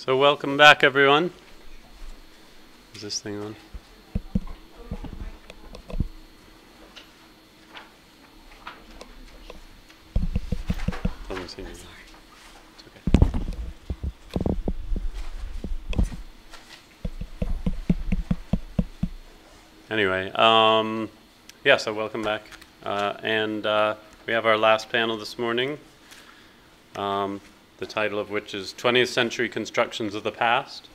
So welcome back, everyone. Is this thing on? Doesn't seem to. It's okay. Anyway, um, yeah, so welcome back. Uh, and uh, we have our last panel this morning, um, the title of which is 20th Century Constructions of the Past.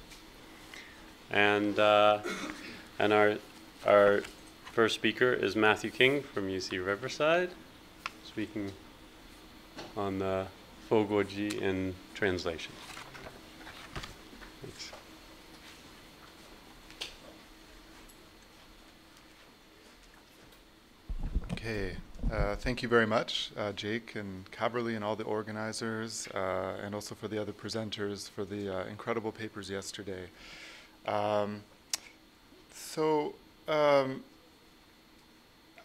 And, uh, and our, our first speaker is Matthew King from UC Riverside, speaking on the Foguoji in translation. Okay, uh, thank you very much, uh, Jake and Caberly and all the organizers, uh, and also for the other presenters for the uh, incredible papers yesterday. Um, so, um,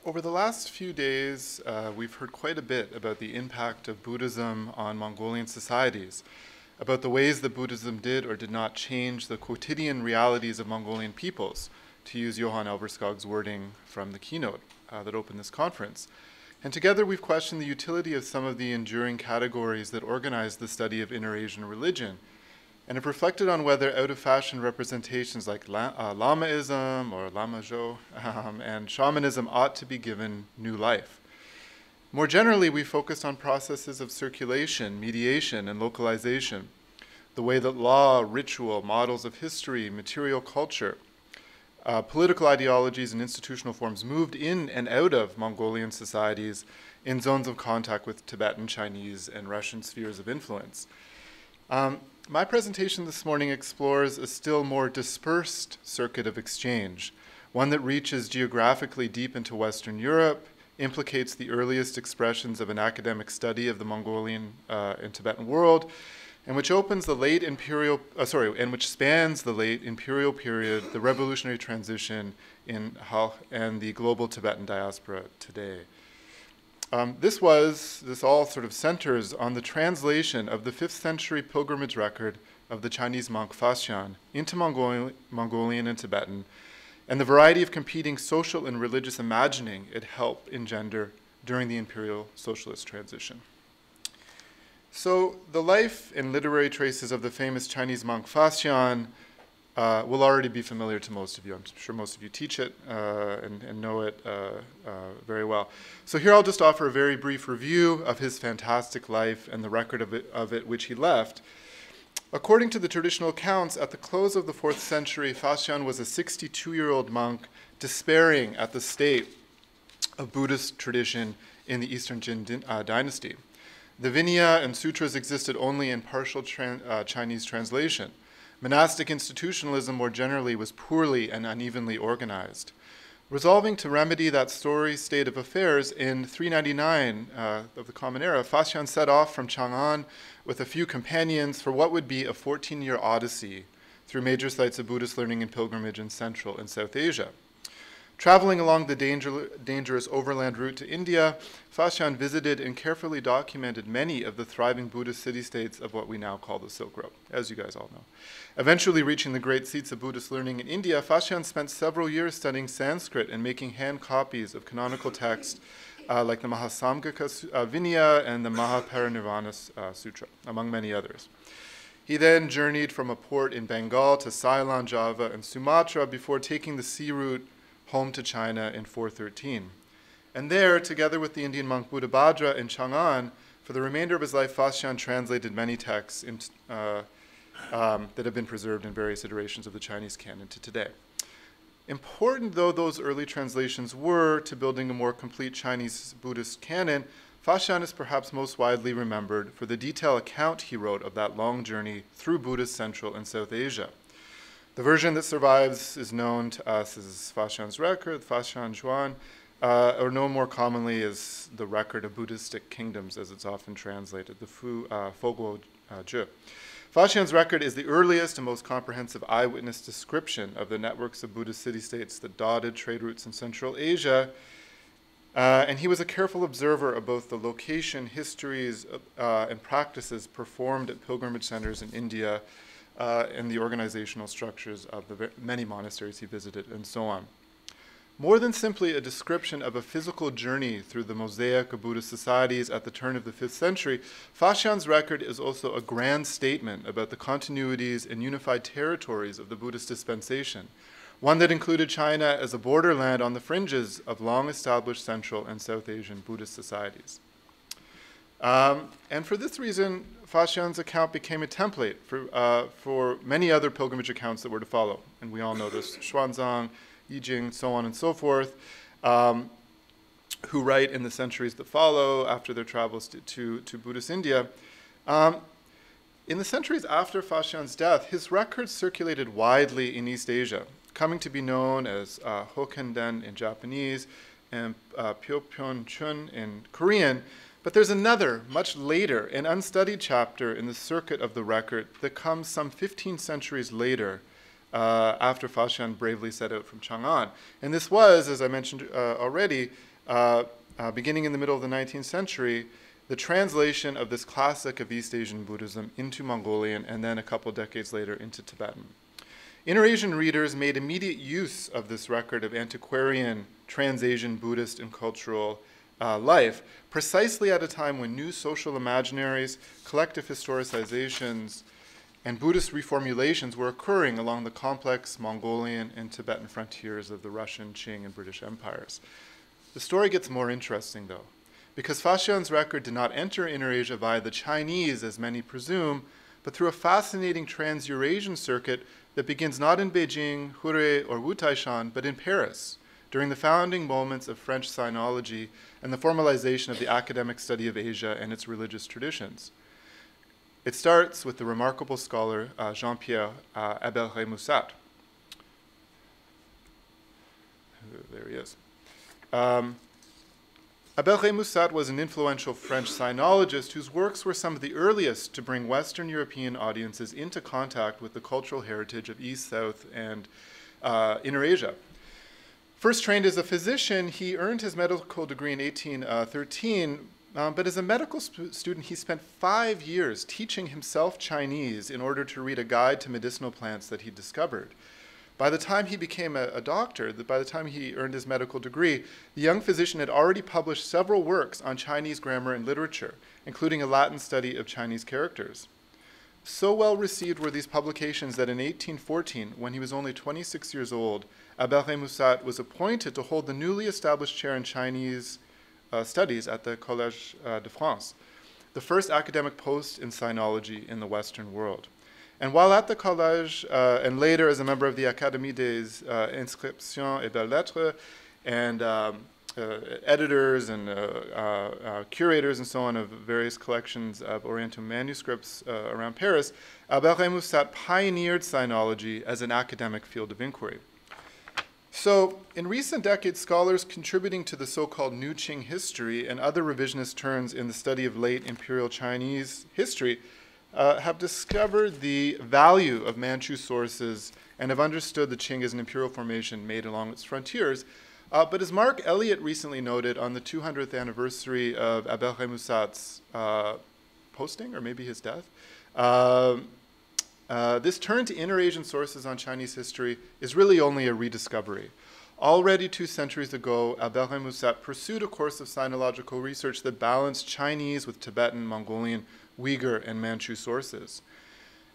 over the last few days, uh, we've heard quite a bit about the impact of Buddhism on Mongolian societies, about the ways that Buddhism did or did not change the quotidian realities of Mongolian peoples, to use Johan Elverskog's wording from the keynote that opened this conference. And together we've questioned the utility of some of the enduring categories that organize the study of inner Asian religion, and have reflected on whether out of fashion representations like la- uh, Lamaism or Lamajo um, and shamanism ought to be given new life. More generally, we focused on processes of circulation, mediation, and localization, the way that law, ritual, models of history, material culture, uh, political ideologies and institutional forms moved in and out of Mongolian societies in zones of contact with Tibetan, Chinese, and Russian spheres of influence. Um, my presentation this morning explores a still more dispersed circuit of exchange, one that reaches geographically deep into Western Europe, implicates the earliest expressions of an academic study of the Mongolian uh, and Tibetan world, and which opens the late imperial, uh, sorry, and which spans the late imperial period, the revolutionary transition in Halkh and the global Tibetan diaspora today. Um, this was, this all sort of centers on the translation of the 5th century pilgrimage record of the Chinese monk Faxian into Mongolian and Tibetan, and the variety of competing social and religious imagining it helped engender during the imperial socialist transition. So, the life and literary traces of the famous Chinese monk Faxian uh, will already be familiar to most of you. I'm sure most of you teach it uh, and, and, know it uh, uh, very well. So, here I'll just offer a very brief review of his fantastic life and the record of it, of it which he left. According to the traditional accounts, at the close of the fourth century, Faxian was a 62 year old monk despairing at the state of Buddhist tradition in the Eastern Jin uh, dynasty. The Vinaya and sutras existed only in partial uh, Chinese translation. Monastic institutionalism more generally was poorly and unevenly organized. Resolving to remedy that story state of affairs in 399 uh, of the Common Era, Faxian set off from Chang'an with a few companions for what would be a 14 year odyssey through major sites of Buddhist learning and pilgrimage in Central and South Asia. Traveling along the danger, dangerous overland route to India, Faxian visited and carefully documented many of the thriving Buddhist city states of what we now call the Silk Road, as you guys all know. Eventually reaching the great seats of Buddhist learning in India, Faxian spent several years studying Sanskrit and making hand copies of canonical texts uh, like the Mahasamgika uh, Vinaya and the Mahaparinirvana uh, Sutra, among many others. He then journeyed from a port in Bengal to Ceylon, Java, and Sumatra before taking the sea route home to China in 413. And there, together with the Indian monk Buddhabhadra in Chang'an, for the remainder of his life, Faxian translated many texts in, uh, um, that have been preserved in various iterations of the Chinese canon to today. Important though those early translations were to building a more complete Chinese Buddhist canon, Faxian is perhaps most widely remembered for the detailed account he wrote of that long journey through Buddhist Central and South Asia. The version that survives is known to us as Faxian's record, Faxian Zhuan, uh, or known more commonly as the record of Buddhistic kingdoms, as it's often translated, the Fu uh, Foguo uh, Zhi. Faxian's record is the earliest and most comprehensive eyewitness description of the networks of Buddhist city states that dotted trade routes in Central Asia. Uh, and he was a careful observer of both the location, histories, uh, and practices performed at pilgrimage centers in India uh, and the organizational structures of the many monasteries he visited, and so on. More than simply a description of a physical journey through the mosaic of Buddhist societies at the turn of the 5th century, Faxian's record is also a grand statement about the continuities and unified territories of the Buddhist dispensation, one that included China as a borderland on the fringes of long established Central and South Asian Buddhist societies. Um, and for this reason, Faxian's account became a template for, uh, for many other pilgrimage accounts that were to follow. And we all know this Xuanzang, Yijing, so on and so forth, um, who write in the centuries that follow after their travels to, to, to Buddhist India. Um, in the centuries after Faxian's death, his records circulated widely in East Asia, coming to be known as uh, Hokenden in Japanese and uh, Pyopyeon Chun in Korean. But there's another, much later, an unstudied chapter in the circuit of the record that comes some 15 centuries later uh, after Faxian bravely set out from Chang'an. And this was, as I mentioned uh, already, uh, uh, beginning in the middle of the 19th century, the translation of this classic of East Asian Buddhism into Mongolian and then a couple decades later into Tibetan. Inner-Asian readers made immediate use of this record of antiquarian trans-Asian Buddhist and cultural uh, life, precisely at a time when new social imaginaries, collective historicizations, and Buddhist reformulations were occurring along the complex Mongolian and Tibetan frontiers of the Russian, Qing, and British empires. The story gets more interesting, though, because Faxian's record did not enter Inner Asia via the Chinese, as many presume, but through a fascinating trans Eurasian circuit that begins not in Beijing, Hure, or Wutaishan, but in Paris, during the founding moments of French sinology and the formalization of the academic study of Asia and its religious traditions. It starts with the remarkable scholar uh, Jean Pierre uh, Abel Rémusat. There he is. Um, Abel Rémusat was an influential French sinologist whose works were some of the earliest to bring Western European audiences into contact with the cultural heritage of East, South, and uh, Inner Asia. First trained as a physician, he earned his medical degree in 1813 um, but as a medical student, he spent five years teaching himself Chinese in order to read a guide to medicinal plants that he discovered. By the time he became a, a doctor, by the time he earned his medical degree, the young physician had already published several works on Chinese grammar and literature, including a Latin study of Chinese characters. So well received were these publications that in 1814, when he was only 26 years old, Abel Rémusat was appointed to hold the newly established chair in Chinese uh, studies at the Collège uh, de France, the first academic post in sinology in the Western world. And while at the collège, uh, and later as a member of the Académie des uh, Inscriptions et Belles-Lettres, and um, editors and uh, curators and so on of various collections of Oriental manuscripts around Paris, Abel Rémusat pioneered sinology as an academic field of inquiry. So, in recent decades, scholars contributing to the so called New Qing history and other revisionist turns in the study of late imperial Chinese history uh, have discovered the value of Manchu sources and have understood the Qing as an imperial formation made along its frontiers. Uh, but as Mark Elliott recently noted on the 200th anniversary of Abel Rémusat's uh, posting, or maybe his death, um, uh, this turn to inner Asian sources on Chinese history is really only a rediscovery. Already two centuries ago, Abel Rémusat pursued a course of sinological research that balanced Chinese with Tibetan, Mongolian, Uyghur, and Manchu sources.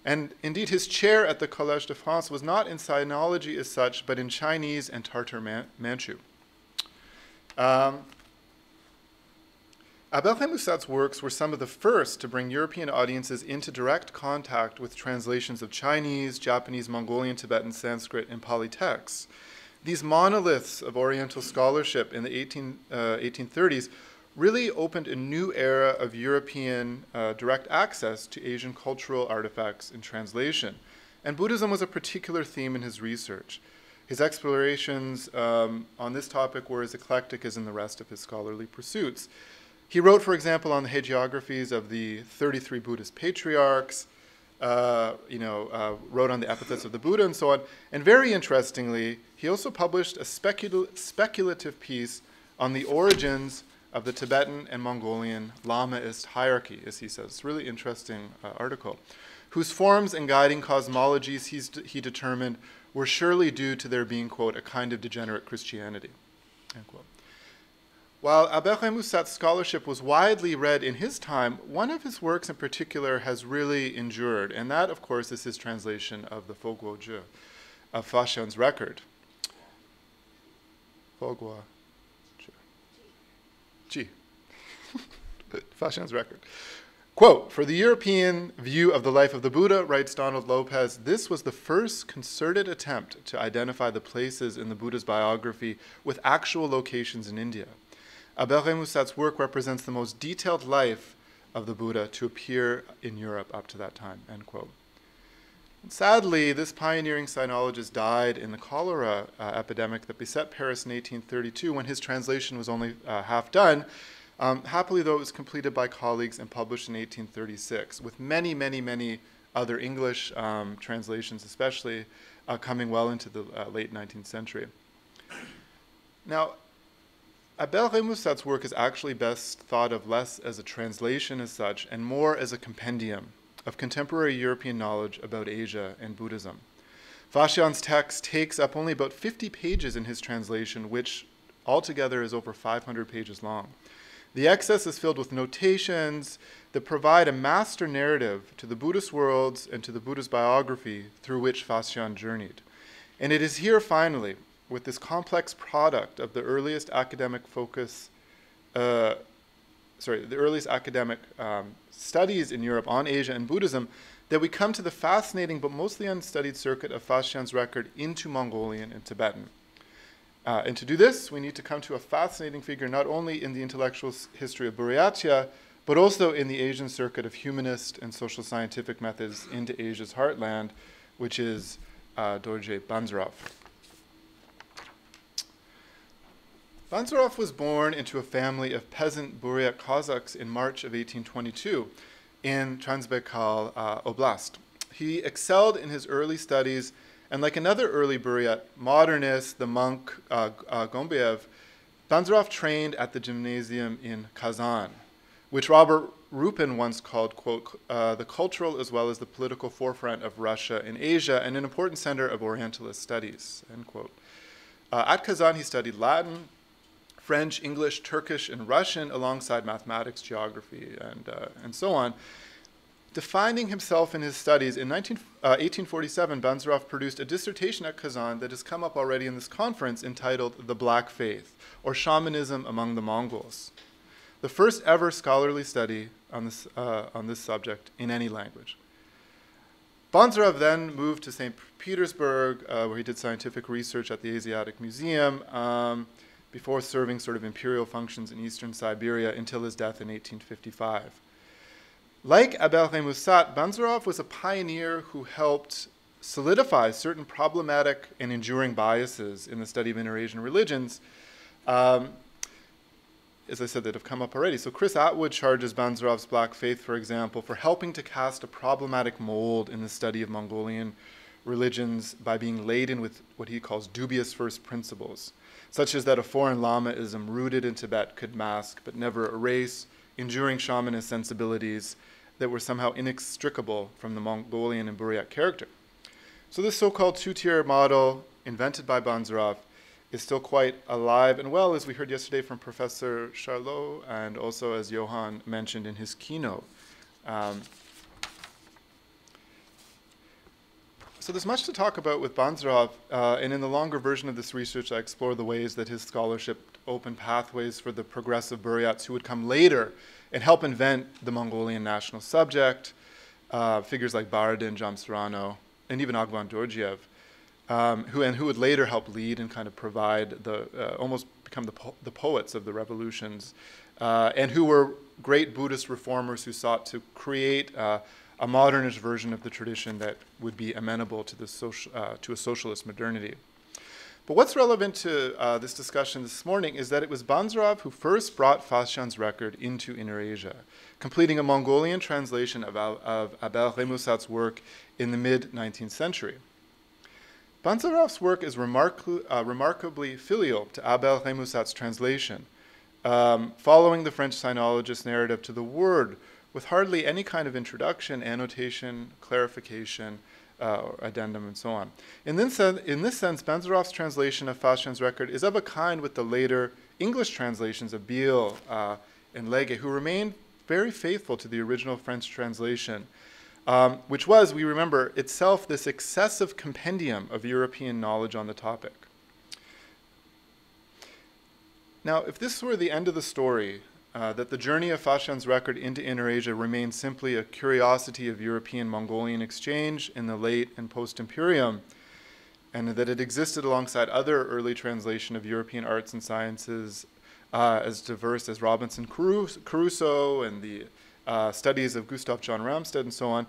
And indeed, his chair at the Collège de France was not in sinology as such, but in Chinese and Tartar Man- Manchu. Um, Abel Rémusat's works were some of the first to bring European audiences into direct contact with translations of Chinese, Japanese, Mongolian, Tibetan, Sanskrit, and Pali texts. These monoliths of Oriental scholarship in the 18, uh, 1830s really opened a new era of European uh, direct access to Asian cultural artifacts in translation. And Buddhism was a particular theme in his research. His explorations um, on this topic were as eclectic as in the rest of his scholarly pursuits. He wrote, for example, on the hagiographies of the 33 Buddhist patriarchs, uh, you know, uh, wrote on the epithets of the Buddha and so on. And very interestingly, he also published a specul- speculative piece on the origins of the Tibetan and Mongolian Lamaist hierarchy, as he says. It's a really interesting uh, article. whose forms and guiding cosmologies he determined were surely due to their being, quote, a kind of degenerate Christianity, end quote. While Abel Rémusat's scholarship was widely read in his time, one of his works in particular has really endured, and that, of course, is his translation of the Foguo Ju, of Faxian's record. Foguo Ju. Ji. Faxian's record. Quote, for the European view of the life of the Buddha, writes Donald Lopez, this was the first concerted attempt to identify the places in the Buddha's biography with actual locations in India. Abel Rémusat's work represents the most detailed life of the Buddha to appear in Europe up to that time, end quote. Sadly, this pioneering sinologist died in the cholera uh, epidemic that beset Paris in 1832 when his translation was only uh, half done. Um, happily, though, it was completed by colleagues and published in 1836, with many, many, many other English um, translations, especially uh, coming well into the uh, late 19th century. Now, Abel Remusat's work is actually best thought of less as a translation as such and more as a compendium of contemporary European knowledge about Asia and Buddhism. Faxian's text takes up only about 50 pages in his translation, which altogether is over 500 pages long. The excess is filled with notations that provide a master narrative to the Buddhist worlds and to the Buddha's biography through which Faxian journeyed. And it is here, finally, with this complex product of the earliest academic focus, uh, sorry, the earliest academic um, studies in Europe on Asia and Buddhism, that we come to the fascinating but mostly unstudied circuit of Faxian's record into Mongolian and Tibetan. Uh, and to do this, we need to come to a fascinating figure not only in the intellectual history of Buryatia, but also in the Asian circuit of humanist and social scientific methods into Asia's heartland, which is uh, Dorje Banzarov. Banzarov was born into a family of peasant Buryat Cossacks in March of 1822 in Transbaikal uh, Oblast. He excelled in his early studies, and like another early Buryat modernist, the monk uh, uh, Banzarov trained at the gymnasium in Kazan, which Robert Rupen once called, quote, uh, the cultural as well as the political forefront of Russia in Asia and an important center of Orientalist studies, end quote. Uh, at Kazan, he studied Latin, French, English, Turkish, and Russian alongside mathematics, geography, and, uh, and so on. Defining himself in his studies, in 19, uh, 1847, Banzarov produced a dissertation at Kazan that has come up already in this conference entitled The Black Faith, or Shamanism Among the Mongols, the first ever scholarly study on this, uh, on this subject in any language. Banzarov then moved to St. Petersburg, uh, where he did scientific research at the Asiatic Museum. Um, before serving sort of imperial functions in eastern Siberia until his death in 1855. Like Abel Remusat, Banzarov was a pioneer who helped solidify certain problematic and enduring biases in the study of inter-Asian religions, um, as I said, that have come up already. So Chris Atwood charges Banzarov's Black Faith, for example, for helping to cast a problematic mold in the study of Mongolian religions by being laden with what he calls dubious first principles such as that a foreign Lamaism rooted in Tibet could mask but never erase enduring shamanist sensibilities that were somehow inextricable from the Mongolian and Buryat character. So this so-called two-tier model invented by Banzarov is still quite alive and well, as we heard yesterday from Professor Charleux, and also as Johan mentioned in his keynote. Um, So there's much to talk about with Banzarov, uh, and in the longer version of this research, I explore the ways that his scholarship opened pathways for the progressive Buryats who would come later and help invent the Mongolian national subject, uh, figures like Baradin, Jamtsarano, and even Agvan Dorjiev, um, who, and who would later help lead and kind of provide the, uh, almost become the, po the poets of the revolutions, uh, and who were great Buddhist reformers who sought to create uh, a modernist version of the tradition that would be amenable to, the social, uh, to a socialist modernity. But what's relevant to uh, this discussion this morning is that it was Banzarov who first brought Faxian's record into Inner Asia, completing a Mongolian translation of, of Abel Remusat's work in the mid-19th century. Banzarov's work is remark- uh, remarkably filial to Abel Remusat's translation, um, following the French sinologist's narrative to the word with hardly any kind of introduction, annotation, clarification, uh, addendum, and so on. In this, sen- in this sense, Banzarov's translation of Faxian's record is of a kind with the later English translations of Beal uh, and Legge, who remained very faithful to the original French translation, um, which was, we remember, itself this excessive compendium of European knowledge on the topic. Now, if this were the end of the story, uh, that the journey of Faxian's record into Inner Asia remains simply a curiosity of European Mongolian exchange in the late and post Imperium, and that it existed alongside other early translation of European arts and sciences uh, as diverse as Robinson Crusoe and the uh, studies of Gustaf John Ramstedt and so on,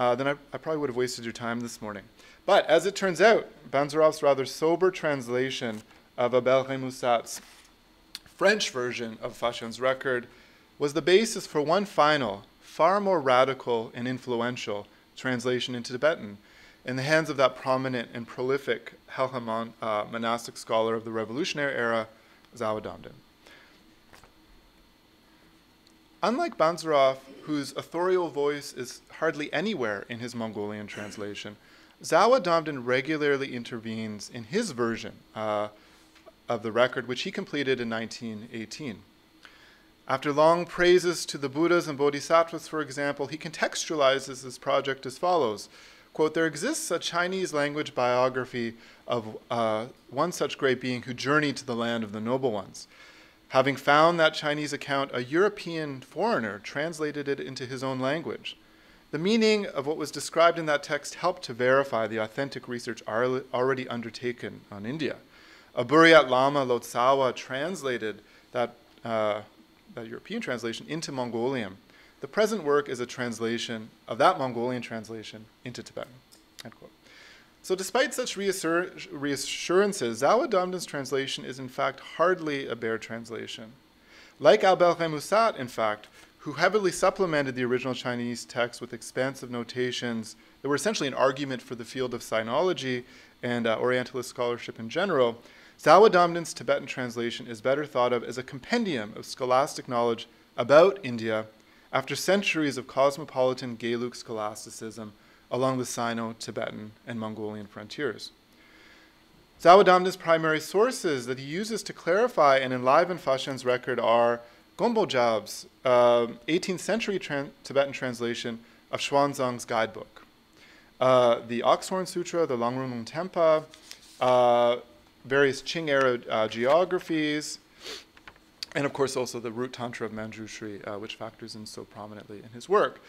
uh, then I, I, probably would have wasted your time this morning. But as it turns out, Banzarov's rather sober translation of Abel Remusat's French version of Faxian's record was the basis for one final, far more radical and influential translation into Tibetan in the hands of that prominent and prolific Halha uh, monastic scholar of the revolutionary era, Zawa Damdin. Unlike Banzarov, whose authorial voice is hardly anywhere in his Mongolian translation, Zawa Damdin regularly intervenes in his version, uh, of the record, which he completed in 1918. After long praises to the Buddhas and Bodhisattvas, for example, he contextualizes this project as follows quote, There exists a Chinese language biography of uh, one such great being who journeyed to the land of the noble ones. Having found that Chinese account, a European foreigner translated it into his own language. The meaning of what was described in that text helped to verify the authentic research already undertaken on India. A Buryat Lama Lotsawa translated that, uh, that European translation into Mongolian. The present work is a translation of that Mongolian translation into Tibetan. So, despite such reassur- reassurances, Zawa Damdin's translation is in fact hardly a bare translation. Like Abel Remusat, in fact, who heavily supplemented the original Chinese text with expansive notations that were essentially an argument for the field of sinology and uh, Orientalist scholarship in general, Zawa Tibetan translation is better thought of as a compendium of scholastic knowledge about India after centuries of cosmopolitan Gelug scholasticism along the Sino, Tibetan, and Mongolian frontiers. Zawa primary sources that he uses to clarify and enliven Faxian's record are Gombojab's uh, 18th century tran- Tibetan translation of Xuanzang's guidebook, uh, the Oxhorn Sutra, the Langrunung Tempa, uh, various Qing era uh, geographies, and of course also the root tantra of Manjushri, uh, which factors in so prominently in his work.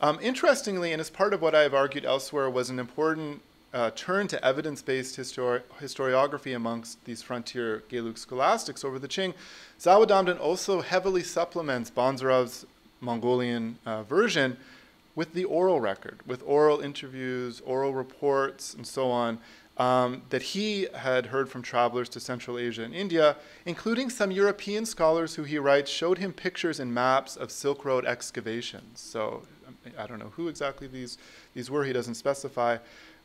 Um, interestingly, and as part of what I have argued elsewhere, was an important uh, turn to evidence-based histori- historiography amongst these frontier Gelug scholastics over the Qing. Zawa Damdin also heavily supplements Banzarov's Mongolian uh, version with the oral record, with oral interviews, oral reports, and so on, um, that he had heard from travelers to Central Asia and India, including some European scholars who he writes showed him pictures and maps of Silk Road excavations. So I don't know who exactly these, these were, he doesn't specify,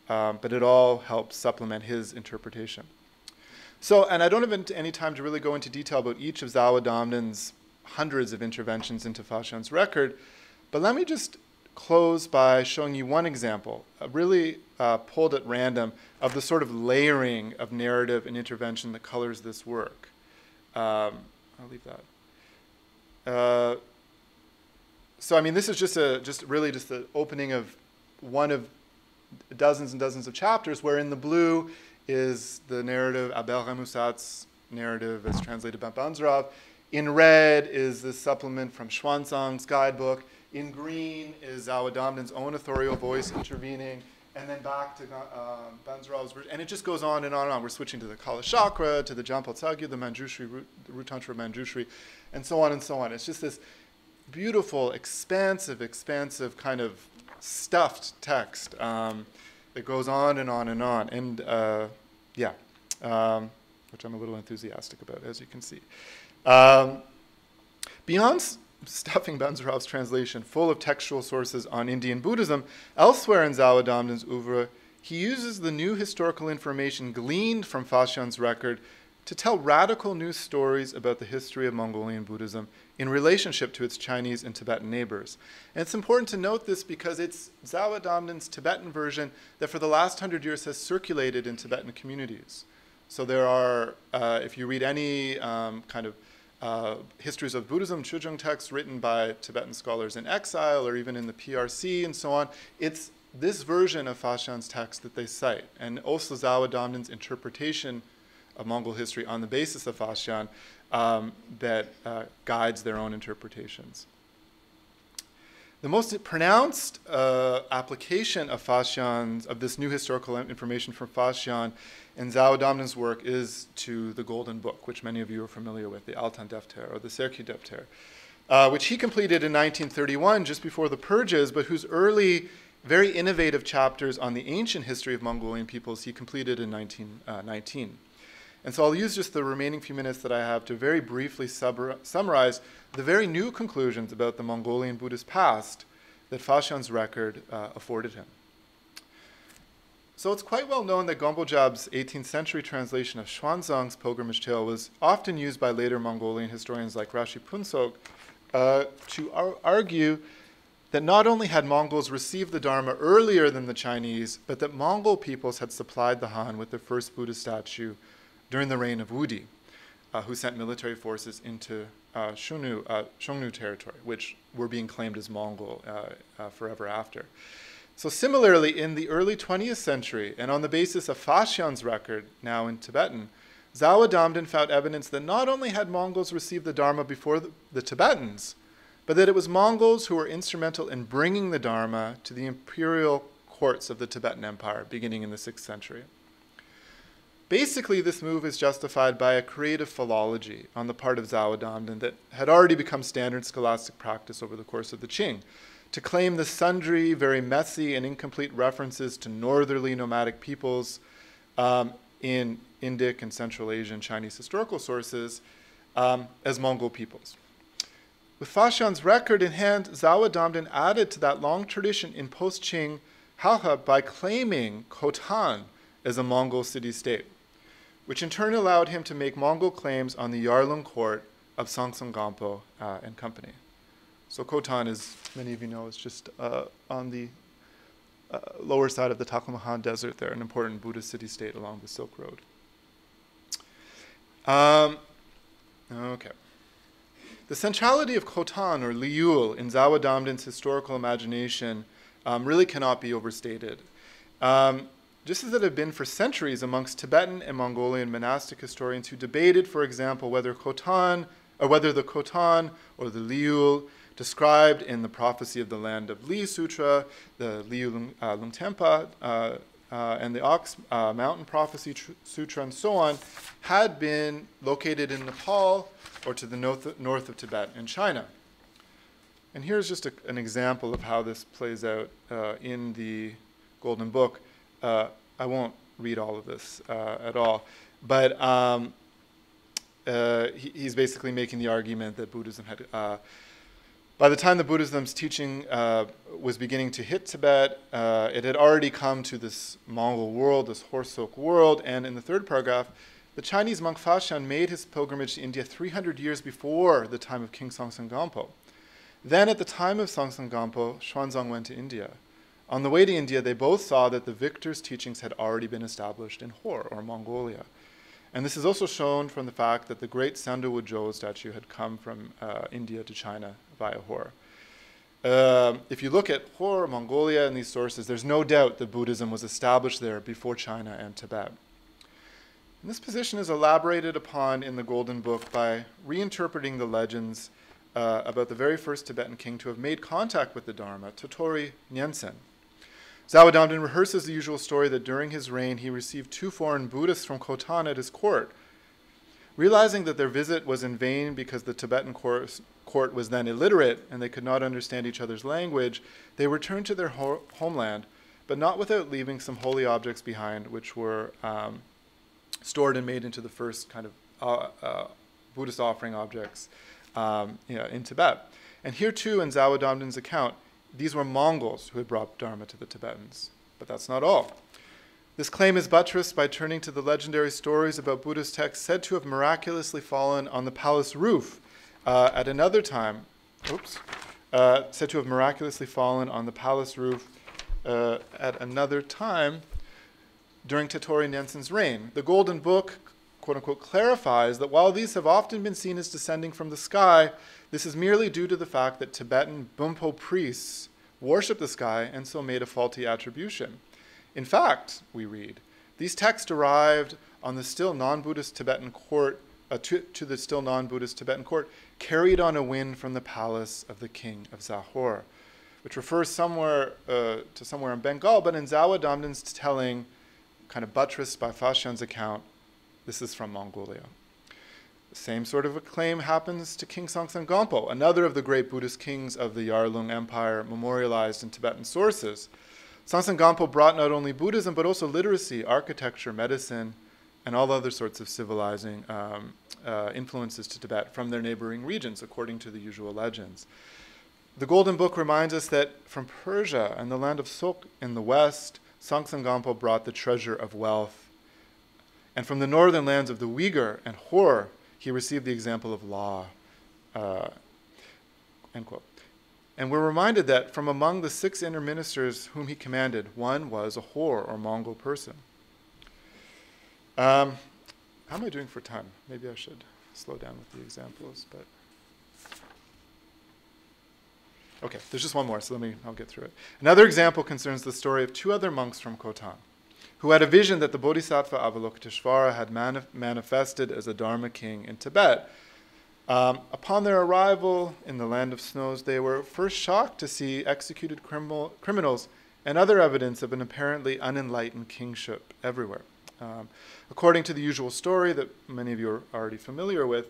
um, but it all helps supplement his interpretation. So, and I don't have any time to really go into detail about each of Zawa hundreds of interventions into Faxian's record, but let me just close by showing you one example, uh, really uh, pulled at random, of the sort of layering of narrative and intervention that colors this work. Um, I'll leave that. Uh, so I mean, this is just a just really just the opening of one of dozens and dozens of chapters, where in the blue is the narrative Abel Remusat's narrative as translated by Banzarov. In red is the supplement from Xuanzang's guidebook. In green is Zawa Damdin's own authorial voice intervening, and then back to um, Banzarov's version. And it just goes on and on and on. We're switching to the Kala Chakra, to the Jampa Tsagyu, the Manjushri, the Rutantra Manjushri, and so on and so on. It's just this beautiful, expansive, expansive kind of stuffed text um, that goes on and on and on. And uh, yeah, um, which I'm a little enthusiastic about, as you can see. Um, beyond stuffing Banzarov's translation full of textual sources on Indian Buddhism, elsewhere in Zawa Damdin's oeuvre, he uses the new historical information gleaned from Faxian's record to tell radical new stories about the history of Mongolian Buddhism in relationship to its Chinese and Tibetan neighbors. And it's important to note this because it's Zawa Damdin's Tibetan version that for the last hundred years has circulated in Tibetan communities. So there are, uh, if you read any um, kind of uh, histories of Buddhism, Chujung texts written by Tibetan scholars in exile or even in the PRC and so on, it's this version of Faxian's text that they cite, and also Adamdin's interpretation of Mongol history on the basis of Faxian um, that uh, guides their own interpretations. The most pronounced uh, application of Faxian's, of this new historical information from Faxian and Zawa Damdin's work is to the Golden Book, which many of you are familiar with, the Altan Defter or the Serki Defter, uh, which he completed in 1931, just before the purges, but whose early, very innovative chapters on the ancient history of Mongolian peoples he completed in 1919. And so I'll use just the remaining few minutes that I have to very briefly summarize the very new conclusions about the Mongolian Buddhist past that Faxian's record uh, afforded him. So it's quite well known that Gombojab's 18th century translation of Xuanzang's pilgrimage tale was often used by later Mongolian historians like Rashi Phuntsog uh, to ar- argue that not only had Mongols received the Dharma earlier than the Chinese, but that Mongol peoples had supplied the Han with the first Buddha statue during the reign of Wudi, uh, who sent military forces into uh, Shunu, uh, Xiongnu territory, which were being claimed as Mongol uh, uh, forever after. So, similarly, in the early 20th century, and on the basis of Faxian's record, now in Tibetan, Zawa Damdin found evidence that not only had Mongols received the Dharma before the, the Tibetans, but that it was Mongols who were instrumental in bringing the Dharma to the imperial courts of the Tibetan Empire beginning in the 6th century. Basically, this move is justified by a creative philology on the part of Zawa Damdin that had already become standard scholastic practice over the course of the Qing. To claim the sundry, very messy, and incomplete references to northerly nomadic peoples um, in Indic and Central Asian Chinese historical sources um, as Mongol peoples. With Faxian's record in hand, Zawa Damdin added to that long tradition in post Qing Halha by claiming Khotan as a Mongol city state which in turn allowed him to make Mongol claims on the Yarlung court of Songtsen Gampo uh, and company. So Khotan, as many of you know, is just uh, on the uh, lower side of the Taklamakan Desert there, an important Buddhist city-state along the Silk Road. Um, okay. The centrality of Khotan or Liyul in Zawa Damdin's historical imagination um, really cannot be overstated. Um, just as it had been for centuries amongst Tibetan and Mongolian monastic historians who debated, for example, whether Khotan, or whether the Khotan or the Liul described in the prophecy of the land of Li Sutra, the Liu uh, uh, uh, and the Ox uh, Mountain Prophecy tr- Sutra, and so on, had been located in Nepal or to the north, north of Tibet in China. And here's just a, an example of how this plays out uh, in the Golden Book. Uh, I won't read all of this uh, at all, but um, uh, he, he's basically making the argument that Buddhism had, uh, by the time the Buddhism's teaching uh, was beginning to hit Tibet, it had already come to this Mongol world, this Horsok world, and in the third paragraph, the Chinese monk Faxian made his pilgrimage to India 300 years before the time of King Songtsen Gampo. Then, at the time of Songtsen Gampo, Xuanzang went to India. On the way to India, they both saw that the victor's teachings had already been established in Hor, or Mongolia. And this is also shown from the fact that the great Sandalwood Zhou statue had come from uh, India to China via Hor. Uh, if you look at Hor, Mongolia, and these sources, there's no doubt that Buddhism was established there before China and Tibet. And this position is elaborated upon in the Golden Book by reinterpreting the legends uh, about the very first Tibetan king to have made contact with the Dharma, Totori Nyensen. Zawa Damdin rehearses the usual story that during his reign he received two foreign Buddhists from Khotan at his court. Realizing that their visit was in vain because the Tibetan court, court was then illiterate and they could not understand each other's language, they returned to their ho- homeland, but not without leaving some holy objects behind, which were um, stored and made into the first kind of uh, uh, Buddhist offering objects um, you know, in Tibet. And here too, in Zawa Damdin's account, these were Mongols who had brought Dharma to the Tibetans. But that's not all. This claim is buttressed by turning to the legendary stories about Buddhist texts said to have miraculously fallen on the palace roof uh, at another time. Oops. Uh, said to have miraculously fallen on the palace roof uh, at another time during Tottori Nansen's reign. The Golden Book, quote unquote, clarifies that while these have often been seen as descending from the sky, this is merely due to the fact that Tibetan Bonpo priests worship the sky and so made a faulty attribution. In fact, we read, these texts arrived on the still non Buddhist Tibetan court, uh, to, to, the still non Buddhist Tibetan court, carried on a wind from the palace of the king of Zahor, which refers somewhere uh, to somewhere in Bengal, but in Zawa Damdin's telling, kind of buttressed by Faxian's account, this is from Mongolia. Same sort of a claim happens to King Songtsen Gampo, another of the great Buddhist kings of the Yarlung Empire memorialized in Tibetan sources. Songtsen Gampo brought not only Buddhism, but also literacy, architecture, medicine, and all other sorts of civilizing um, uh, influences to Tibet from their neighboring regions, according to the usual legends. The Golden Book reminds us that from Persia and the land of Sok in the west, Songtsen Gampo brought the treasure of wealth. And from the northern lands of the Uyghur and Hor, he received the example of law. Uh, end quote. And we're reminded that from among the six inner ministers whom he commanded, one was a Hor or Mongol person. Um, how am I doing for time? Maybe I should slow down with the examples, but. Okay, there's just one more, so let me, I'll get through it. Another example concerns the story of two other monks from Khotan who had a vision that the Bodhisattva Avalokiteshvara had mani- manifested as a Dharma king in Tibet. Um, upon their arrival in the land of snows, they were first shocked to see executed criminal, criminals and other evidence of an apparently unenlightened kingship everywhere. Um, according to the usual story that many of you are already familiar with,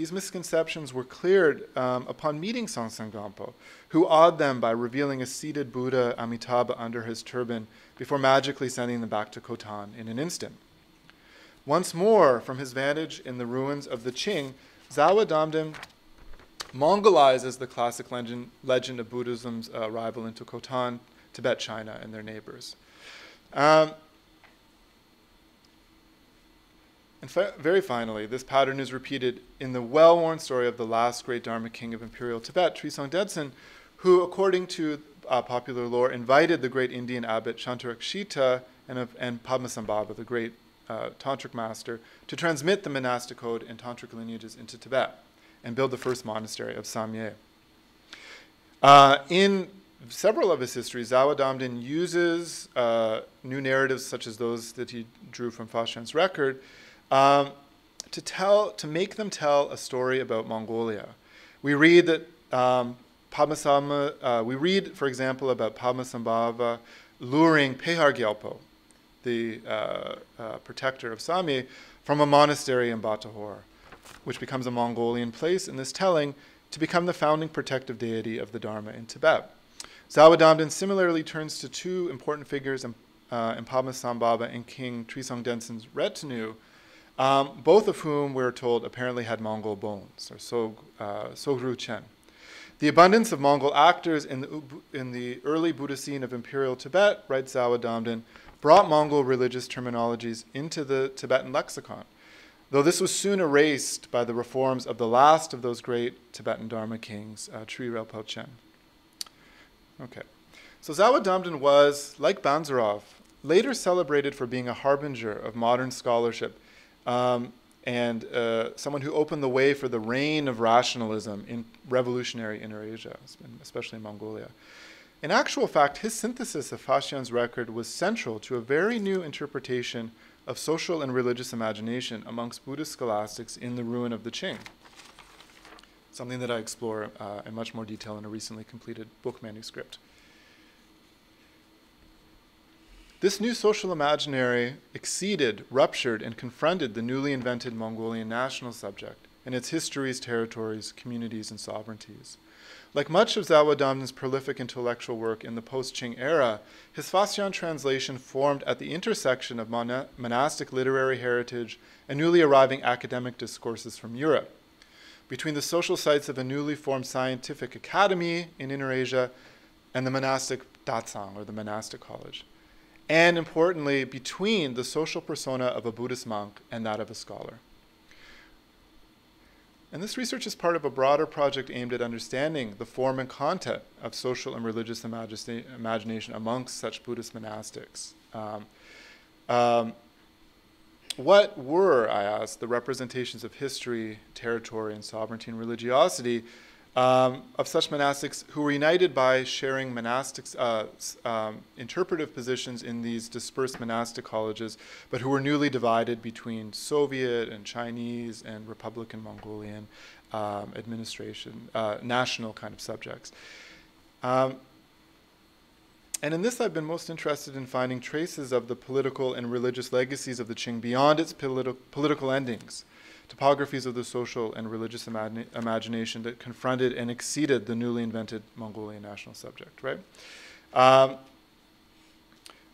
these misconceptions were cleared um, upon meeting Songtsen Gampo, who awed them by revealing a seated Buddha Amitabha under his turban before magically sending them back to Khotan in an instant. Once more, from his vantage in the ruins of the Qing, Zawa Damdin Mongolizes the classic legend, legend of Buddhism's uh, arrival into Khotan, Tibet, China, and their neighbors. Um, and fi- very finally, this pattern is repeated in the well worn story of the last great Dharma king of imperial Tibet, Trisong Detsen, who, according to uh, popular lore, invited the great Indian abbot Shantarakshita and, and Padmasambhava, the great uh, tantric master, to transmit the monastic code and tantric lineages into Tibet and build the first monastery of Samye. Uh, in several of his histories, Zawa Damdin uses uh, new narratives such as those that he drew from Faxian's record um, to tell, to make them tell a story about Mongolia. We read that um, Padmasambhava, uh, we read, for example, about Padmasambhava luring Pehar Gyalpo, the uh, uh, protector of Samye, from a monastery in Batahor, which becomes a Mongolian place in this telling to become the founding protective deity of the Dharma in Tibet. Zawa Damdin similarly turns to two important figures in, uh, in Padmasambhava and King Trisong Detsen's retinue, um, both of whom we're told apparently had Mongol bones, or Sog, uh, Chen. The abundance of Mongol actors in the, in the early Buddha scene of imperial Tibet, writes Zawa Damdin, brought Mongol religious terminologies into the Tibetan lexicon, though this was soon erased by the reforms of the last of those great Tibetan Dharma kings, uh, Tri Relpo Chen. Okay, so Zawa Damdin was, like Banzarov, later celebrated for being a harbinger of modern scholarship um, and uh, someone who opened the way for the reign of rationalism in revolutionary Inner Asia, especially in Mongolia. In actual fact, his synthesis of Faxian's record was central to a very new interpretation of social and religious imagination amongst Buddhist scholastics in the ruin of the Qing. Something that I explore uh, in much more detail in a recently completed book manuscript. This new social imaginary exceeded, ruptured, and confronted the newly invented Mongolian national subject and its histories, territories, communities, and sovereignties. Like much of Zawa prolific intellectual work in the post Qing era, his Faxian translation formed at the intersection of mon- monastic literary heritage and newly arriving academic discourses from Europe. Between the social sites of a newly formed scientific academy in Inner Asia and the monastic Datsang, or the monastic college and importantly, between the social persona of a Buddhist monk and that of a scholar. And this research is part of a broader project aimed at understanding the form and content of social and religious imagina- imagination amongst such Buddhist monastics. Um, um, what were, I asked, the representations of history, territory, and sovereignty and religiosity um, of such monastics who were united by sharing monastic uh, um, interpretive positions in these dispersed monastic colleges, but who were newly divided between Soviet and Chinese and Republican Mongolian um, administration, uh, national kind of subjects. Um, and in this, I've been most interested in finding traces of the political and religious legacies of the Qing beyond its politi- political endings topographies of the social and religious imagine imagination that confronted and exceeded the newly invented Mongolian national subject, right? Um,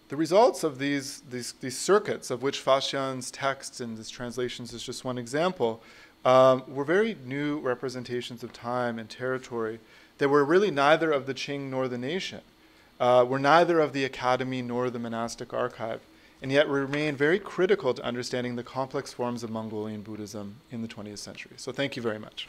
the results of these, these, these, circuits, of which Faxian's text and his translations is just one example, um, were very new representations of time and territory that were really neither of the Qing nor the nation, uh, were neither of the academy nor the monastic archive and yet remain very critical to understanding the complex forms of Mongolian Buddhism in the 20th century. So thank you very much.